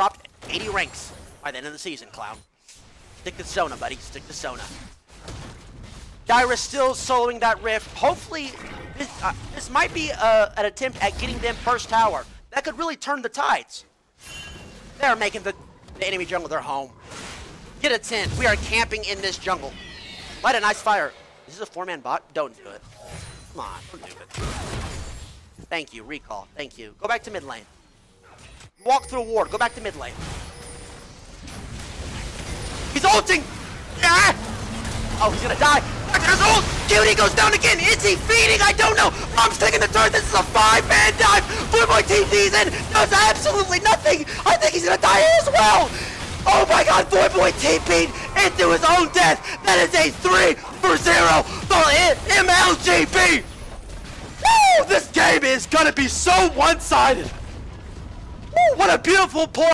dropped 80 ranks by the end of the season, clown. Stick to Sona, buddy. Stick to Sona. Dyra still soloing that rift. Hopefully, this, uh, this might be uh, an attempt at getting them first tower. That could really turn the tides. They're making the, the enemy jungle their home. Get a tent. We are camping in this jungle. Light a nice fire. This Is a four-man bot? Don't do it. Come on, don't do it. Thank you, recall. Thank you. Go back to mid lane. Walk through ward. Go back to mid lane. He's ulting! Ah! Oh, he's gonna die. There's ult! Cutie goes down again! Is he feeding? I don't know! Mom's taking the turn! This is a five-man dive! Blue Boy TP's in! Does absolutely nothing! I think he's gonna die as well! Oh my god, Boy Boy TP'd into his own death! That is a 3 for 0 for MLGB! Woo! This game is gonna be so one-sided! A beautiful play!